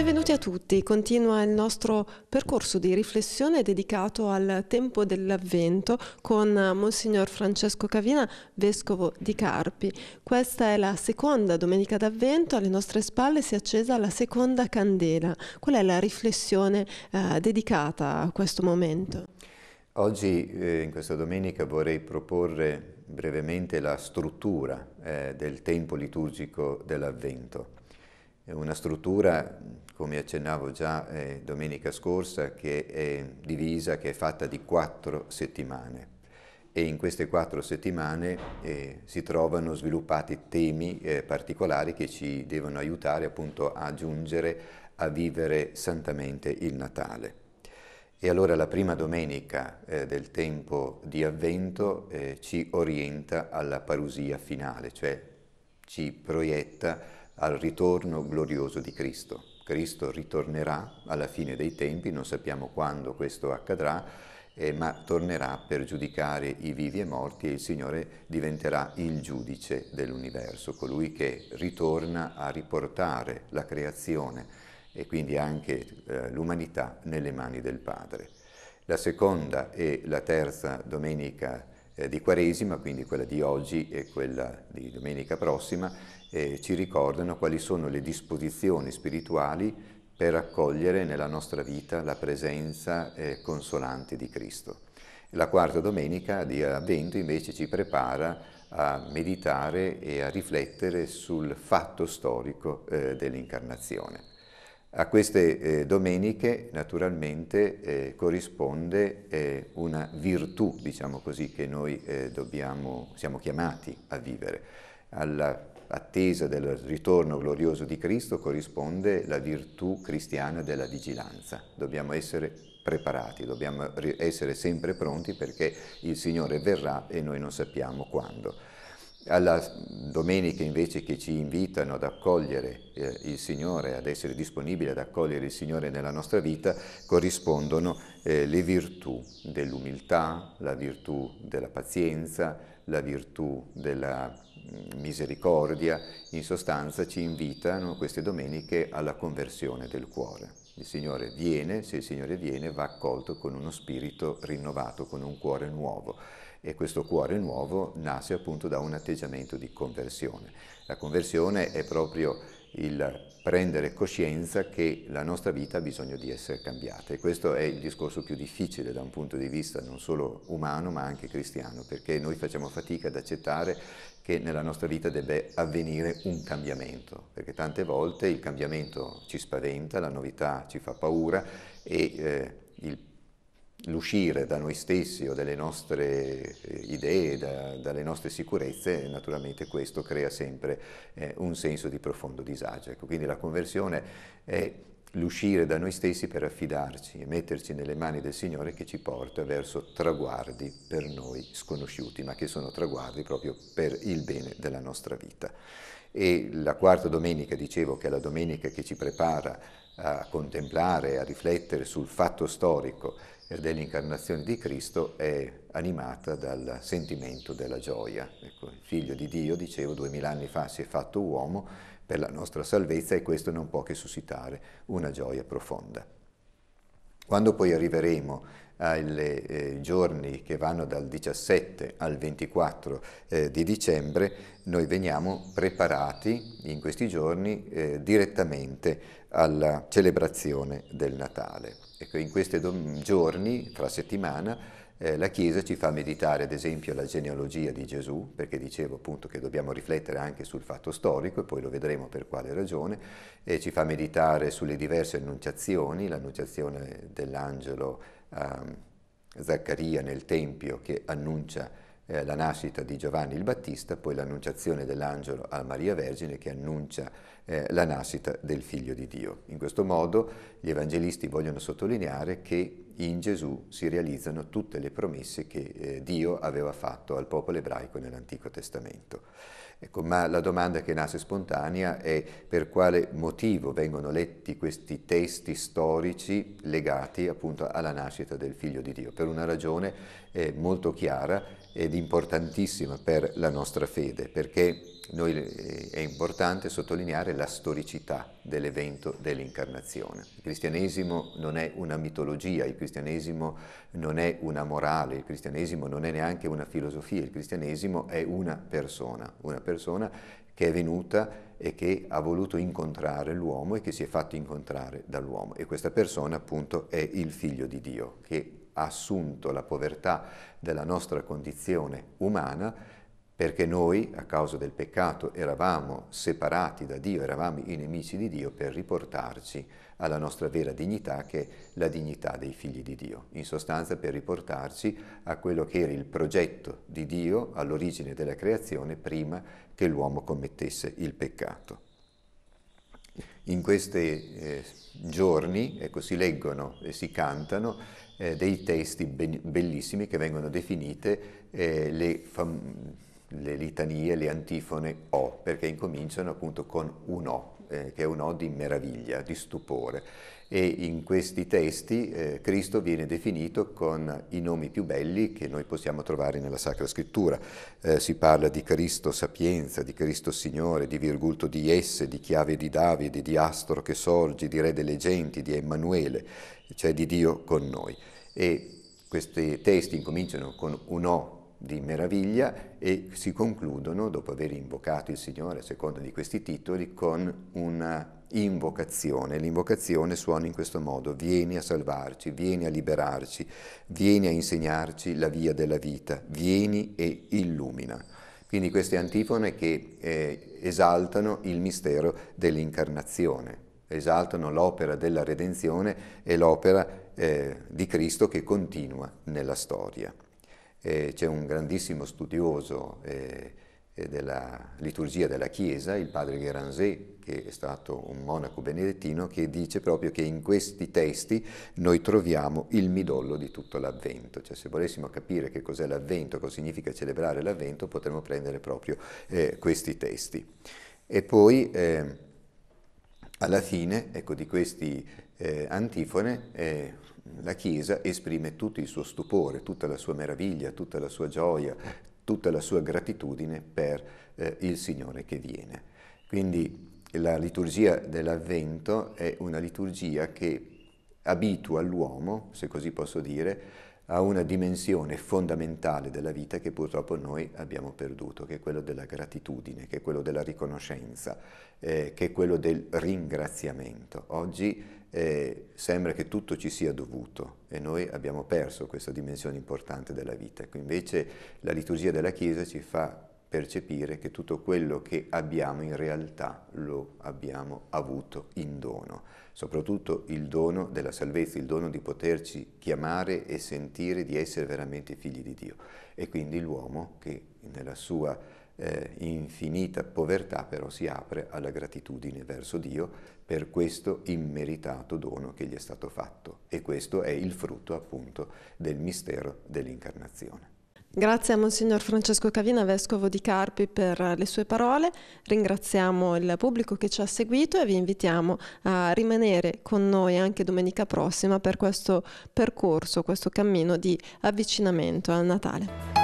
Benvenuti a tutti, continua il nostro percorso di riflessione dedicato al tempo dell'Avvento con Monsignor Francesco Cavina, Vescovo di Carpi. Questa è la seconda domenica d'Avvento, alle nostre spalle si è accesa la seconda candela. Qual è la riflessione eh, dedicata a questo momento? Oggi, eh, in questa domenica, vorrei proporre brevemente la struttura eh, del tempo liturgico dell'Avvento. Una struttura, come accennavo già eh, domenica scorsa, che è divisa, che è fatta di quattro settimane e in queste quattro settimane eh, si trovano sviluppati temi eh, particolari che ci devono aiutare appunto a giungere a vivere santamente il Natale. E allora la prima domenica eh, del tempo di Avvento eh, ci orienta alla parusia finale, cioè ci proietta al ritorno glorioso di Cristo. Cristo ritornerà alla fine dei tempi, non sappiamo quando questo accadrà, eh, ma tornerà per giudicare i vivi e morti e il Signore diventerà il giudice dell'universo, colui che ritorna a riportare la creazione e quindi anche eh, l'umanità nelle mani del Padre. La seconda e la terza domenica di Quaresima, quindi quella di oggi e quella di domenica prossima, eh, ci ricordano quali sono le disposizioni spirituali per accogliere nella nostra vita la presenza eh, consolante di Cristo. La quarta domenica di Avvento invece ci prepara a meditare e a riflettere sul fatto storico eh, dell'incarnazione. A queste eh, domeniche naturalmente eh, corrisponde eh, una virtù, diciamo così, che noi eh, dobbiamo, siamo chiamati a vivere. All'attesa del ritorno glorioso di Cristo corrisponde la virtù cristiana della vigilanza. Dobbiamo essere preparati, dobbiamo essere sempre pronti perché il Signore verrà e noi non sappiamo quando alla domenica invece che ci invitano ad accogliere eh, il Signore, ad essere disponibili ad accogliere il Signore nella nostra vita, corrispondono eh, le virtù dell'umiltà, la virtù della pazienza, la virtù della mm, misericordia. In sostanza ci invitano queste domeniche alla conversione del cuore. Il Signore viene, se il Signore viene va accolto con uno spirito rinnovato, con un cuore nuovo e questo cuore nuovo nasce appunto da un atteggiamento di conversione. La conversione è proprio il prendere coscienza che la nostra vita ha bisogno di essere cambiata. E questo è il discorso più difficile da un punto di vista non solo umano ma anche cristiano perché noi facciamo fatica ad accettare che nella nostra vita debba avvenire un cambiamento perché tante volte il cambiamento ci spaventa, la novità ci fa paura e eh, il l'uscire da noi stessi o dalle nostre eh, idee, da, dalle nostre sicurezze, naturalmente questo crea sempre eh, un senso di profondo disagio. Ecco, quindi la conversione è l'uscire da noi stessi per affidarci e metterci nelle mani del Signore che ci porta verso traguardi per noi sconosciuti, ma che sono traguardi proprio per il bene della nostra vita. E la quarta domenica, dicevo che è la domenica che ci prepara a contemplare, a riflettere sul fatto storico dell'incarnazione di Cristo è animata dal sentimento della gioia. Ecco, il figlio di Dio, dicevo, duemila anni fa si è fatto uomo per la nostra salvezza e questo non può che suscitare una gioia profonda. Quando poi arriveremo ai eh, giorni che vanno dal 17 al 24 eh, di dicembre, noi veniamo preparati in questi giorni eh, direttamente alla celebrazione del Natale. Ecco, in questi giorni, tra settimana, eh, la Chiesa ci fa meditare ad esempio la genealogia di Gesù, perché dicevo appunto che dobbiamo riflettere anche sul fatto storico e poi lo vedremo per quale ragione, e ci fa meditare sulle diverse annunciazioni, l'annunciazione dell'angelo a Zaccaria nel Tempio che annuncia eh, la nascita di Giovanni il Battista, poi l'annunciazione dell'angelo a Maria Vergine che annuncia eh, la nascita del Figlio di Dio. In questo modo gli evangelisti vogliono sottolineare che in Gesù si realizzano tutte le promesse che eh, Dio aveva fatto al popolo ebraico nell'Antico Testamento. Ecco, ma la domanda che nasce spontanea è per quale motivo vengono letti questi testi storici legati appunto alla nascita del Figlio di Dio? Per una ragione eh, molto chiara ed importantissima per la nostra fede, perché noi, è importante sottolineare la storicità dell'evento dell'incarnazione. Il cristianesimo non è una mitologia, il cristianesimo non è una morale, il cristianesimo non è neanche una filosofia, il cristianesimo è una persona, una persona che è venuta e che ha voluto incontrare l'uomo e che si è fatto incontrare dall'uomo. E questa persona appunto è il figlio di Dio, che ha assunto la povertà della nostra condizione umana perché noi, a causa del peccato, eravamo separati da Dio, eravamo i nemici di Dio per riportarci alla nostra vera dignità, che è la dignità dei figli di Dio. In sostanza per riportarci a quello che era il progetto di Dio all'origine della creazione prima che l'uomo commettesse il peccato. In questi eh, giorni ecco, si leggono e si cantano eh, dei testi be- bellissimi che vengono definite eh, le famose le litanie, le antifone O, perché incominciano appunto con un O, eh, che è un O di meraviglia, di stupore. E in questi testi eh, Cristo viene definito con i nomi più belli che noi possiamo trovare nella Sacra Scrittura. Eh, si parla di Cristo sapienza, di Cristo Signore, di Virgulto di Esse, di Chiave di Davide, di Astro che sorgi, di Re delle Genti, di Emanuele, cioè di Dio con noi. E questi testi incominciano con un O di meraviglia e si concludono, dopo aver invocato il Signore a seconda di questi titoli, con una invocazione. L'invocazione suona in questo modo, vieni a salvarci, vieni a liberarci, vieni a insegnarci la via della vita, vieni e illumina. Quindi queste antifone che eh, esaltano il mistero dell'incarnazione, esaltano l'opera della redenzione e l'opera eh, di Cristo che continua nella storia. Eh, c'è un grandissimo studioso eh, eh, della liturgia della Chiesa, il padre Guéranger, che è stato un monaco benedettino, che dice proprio che in questi testi noi troviamo il midollo di tutto l'Avvento. Cioè se volessimo capire che cos'è l'Avvento, cosa significa celebrare l'Avvento, potremmo prendere proprio eh, questi testi. E poi eh, alla fine ecco, di questi eh, antifone eh, la Chiesa esprime tutto il suo stupore, tutta la sua meraviglia, tutta la sua gioia, tutta la sua gratitudine per eh, il Signore che viene. Quindi la liturgia dell'Avvento è una liturgia che abitua l'uomo, se così posso dire, a una dimensione fondamentale della vita che purtroppo noi abbiamo perduto, che è quello della gratitudine, che è quello della riconoscenza, eh, che è quello del ringraziamento. Oggi eh, sembra che tutto ci sia dovuto e noi abbiamo perso questa dimensione importante della vita. Invece la liturgia della Chiesa ci fa percepire che tutto quello che abbiamo in realtà lo abbiamo avuto in dono, soprattutto il dono della salvezza, il dono di poterci chiamare e sentire di essere veramente figli di Dio. E quindi l'uomo che nella sua eh, infinita povertà però si apre alla gratitudine verso Dio per questo immeritato dono che gli è stato fatto e questo è il frutto appunto del mistero dell'incarnazione. Grazie a Monsignor Francesco Cavina, Vescovo di Carpi, per le sue parole. Ringraziamo il pubblico che ci ha seguito e vi invitiamo a rimanere con noi anche domenica prossima per questo percorso, questo cammino di avvicinamento al Natale.